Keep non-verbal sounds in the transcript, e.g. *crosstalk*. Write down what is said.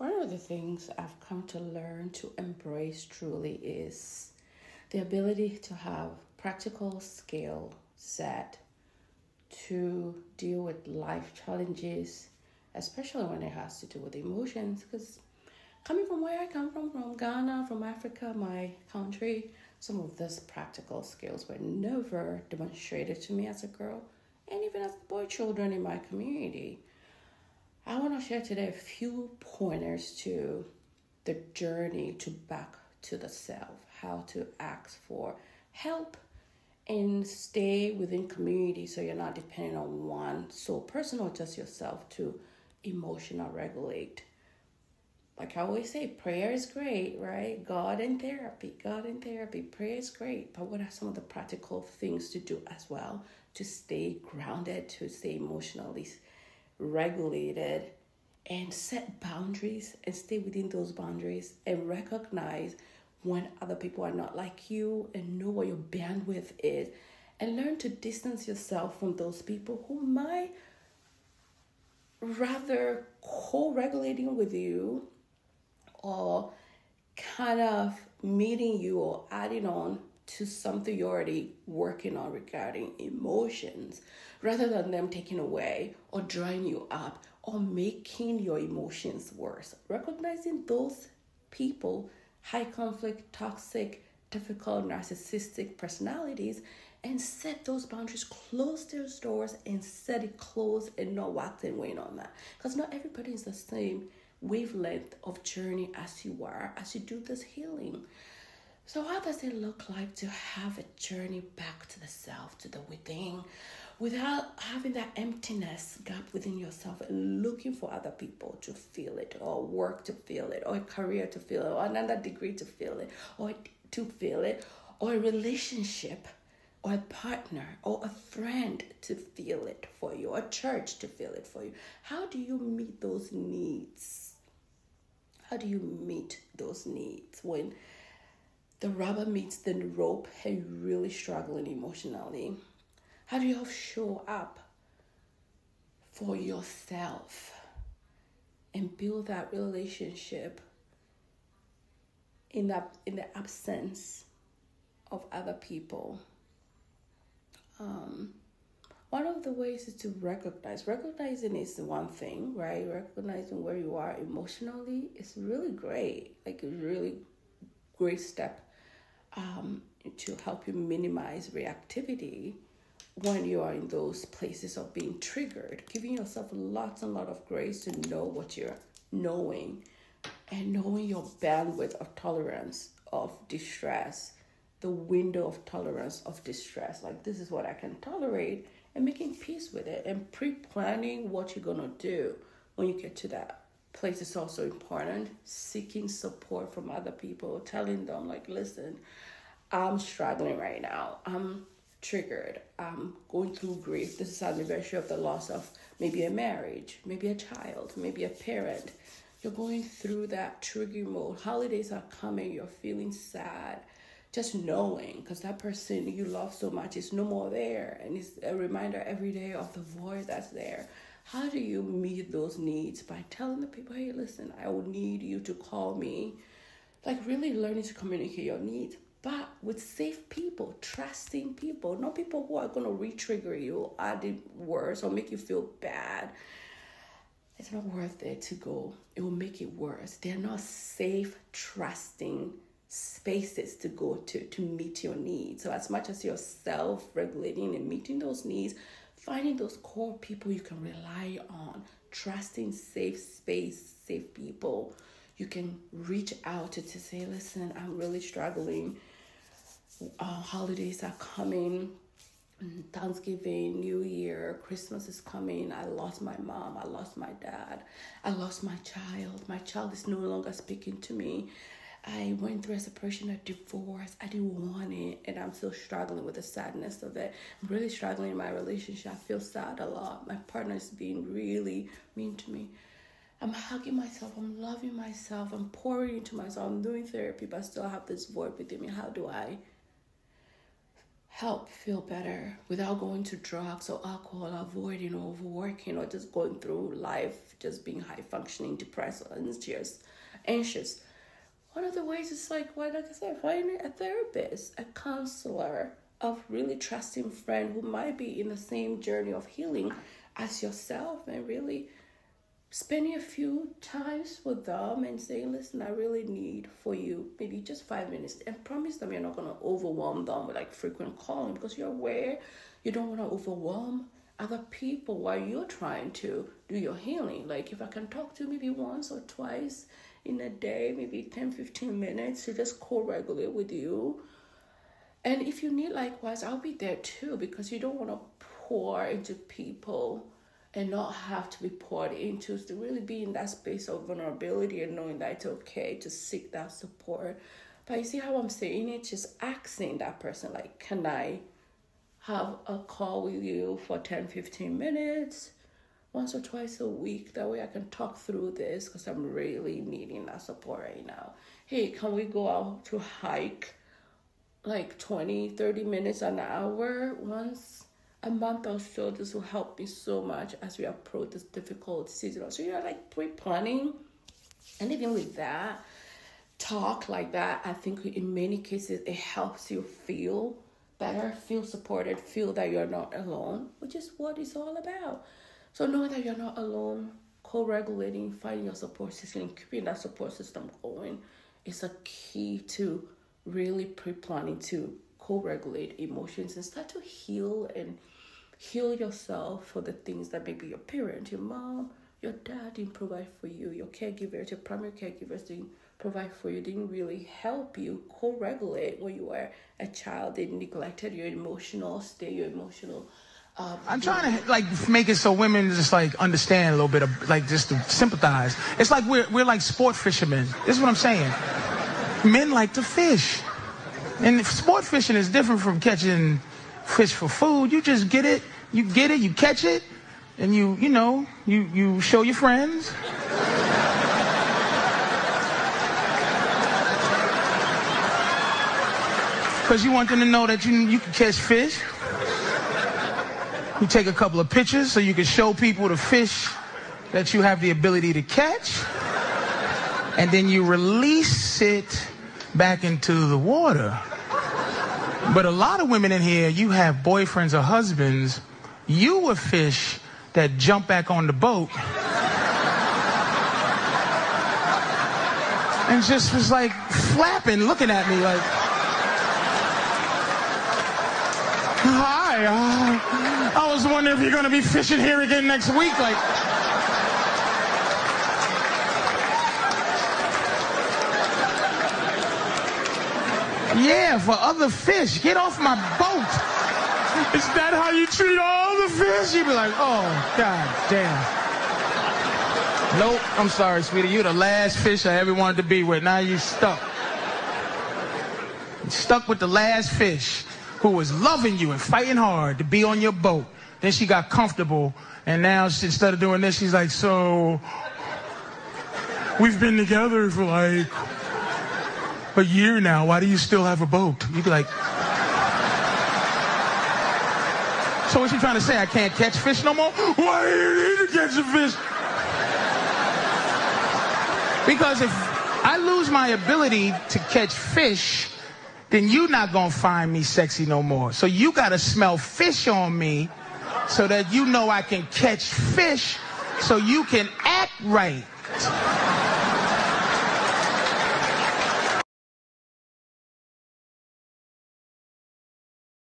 One of the things I've come to learn to embrace truly is the ability to have practical skill set to deal with life challenges, especially when it has to do with emotions. Because coming from where I come from, from Ghana, from Africa, my country, some of these practical skills were never demonstrated to me as a girl and even as boy children in my community. I want to share today a few pointers to the journey to back to the self, how to ask for help and stay within community so you're not depending on one sole person or just yourself to emotional regulate. Like I always say, prayer is great, right? God and therapy, God and therapy, prayer is great. But what are some of the practical things to do as well to stay grounded, to stay emotionally regulated, and set boundaries and stay within those boundaries and recognize when other people are not like you and know what your bandwidth is and learn to distance yourself from those people who might rather co-regulating with you or kind of meeting you or adding on to something you're already working on regarding emotions rather than them taking away or drying you up or making your emotions worse. Recognizing those people, high conflict, toxic, difficult, narcissistic personalities, and set those boundaries, close those doors, and set it closed and not wax and wane on that. Because not everybody is the same wavelength of journey as you are as you do this healing. So, how does it look like to have a journey back to the self, to the within, without having that emptiness gap within yourself and looking for other people to feel it, or work to feel it, or a career to feel it, or another degree to feel it, or to feel it, or a relationship, or a partner, or a friend to feel it for you, or a church to feel it for you? How do you meet those needs? How do you meet those needs when? The rubber meets the rope and you're really struggling emotionally? How do you show up for yourself and build that relationship in that in the absence of other people? Um, one of the ways is to recognize. Recognizing is the one thing, right? Recognizing where you are emotionally is really great. Like a really great step um, to help you minimize reactivity when you are in those places of being triggered, giving yourself lots and lot of grace to know what you're knowing and knowing your bandwidth of tolerance of distress, the window of tolerance of distress. Like, this is what I can tolerate, and making peace with it and pre planning what you're gonna do when you get to that place is also important. Seeking support from other people, telling them, like, listen, I'm struggling right now. I'm triggered. I'm going through grief. This is anniversary of the loss of maybe a marriage, maybe a child, maybe a parent. You're going through that trigger mode. Holidays are coming, you're feeling sad. Just knowing, because that person you love so much is no more there. And it's a reminder every day of the void that's there. How do you meet those needs? By telling the people, hey, listen, I will need you to call me. Like really learning to communicate your needs but with safe people, trusting people, not people who are going to re trigger you, add it worse, or make you feel bad. It's not worth it to go. It will make it worse. They're not safe, trusting spaces to go to to meet your needs. So, as much as you're self regulating and meeting those needs, finding those core people you can rely on, trusting safe space, safe people you can reach out to, to say, listen, I'm really struggling uh, holidays are coming. Thanksgiving, New Year, Christmas is coming. I lost my mom. I lost my dad. I lost my child. My child is no longer speaking to me. I went through a separation, a divorce. I didn't want it, and I'm still struggling with the sadness of it. I'm really struggling in my relationship. I feel sad a lot. My partner is being really mean to me. I'm hugging myself. I'm loving myself. I'm pouring into myself. I'm doing therapy, but I still have this void within me. How do I help feel better without going to drugs or alcohol, avoiding or overworking or just going through life just being high functioning, depressed, anxious, anxious. One of the ways is like, why, like I said, finding a therapist, a counselor, a really trusting friend who might be in the same journey of healing as yourself and really spending a few times with them and saying, listen, I really need for you maybe just five minutes and promise them you're not going to overwhelm them with like frequent calling because you're aware you don't want to overwhelm other people while you're trying to do your healing. Like if I can talk to maybe once or twice in a day, maybe 10, 15 minutes to just co-regulate with you. And if you need likewise, I'll be there too because you don't want to pour into people and not have to be poured into. To really be in that space of vulnerability and knowing that it's okay to seek that support. But you see how i'm saying it? Just asking that person like can i have a call with you for 10 15 minutes once or twice a week that way i can talk through this because i'm really needing that support right now hey can we go out to hike like 20 30 minutes an hour once a month or so, this will help me so much as we approach this difficult season. So you're like pre-planning, and even with that, talk like that, I think in many cases it helps you feel better, feel supported, feel that you're not alone, which is what it's all about. So knowing that you're not alone, co-regulating, finding your support system, keeping that support system going is a key to really pre-planning to co-regulate emotions and start to heal and heal yourself for the things that maybe your parent, your mom, your dad didn't provide for you, your caregivers, your primary caregivers didn't provide for you, didn't really help you co-regulate when you were a child. They neglected your emotional state, your emotional. I'm trying to like make it so women just like understand a little bit of like just to sympathize. It's like we're we're like sport fishermen. This is what I'm saying. Men like to fish, and sport fishing is different from catching fish for food. You just get it, you get it, you catch it, and you, you know, you, you show your friends. *laughs* Because you want them to know that you, you can catch fish. You take a couple of pictures so you can show people the fish that you have the ability to catch. And then you release it back into the water. But a lot of women in here, you have boyfriends or husbands, you a fish that jump back on the boat. and just was like flapping, looking at me like, hi, uh, I was wondering if you're going to be fishing here again next week. Like, Yeah, for other fish. Get off my boat. Is that how you treat all the fish? You'd be like, oh, god damn. Nope, I'm sorry, sweetie. You're the last fish I ever wanted to be with. Now you're stuck. You're stuck with the last fish who was loving you and fighting hard to be on your boat. Then she got comfortable, and now she, instead of doing this, she's like, so we've been together for like a year now. Why do you still have a boat? You'd be like, so what's she trying to say? I can't catch fish no more? Why do you need to catch a fish? Because if I lose my ability to catch fish, then you're not gonna find me sexy no more. So you gotta smell fish on me so that you know I can catch fish so you can act right.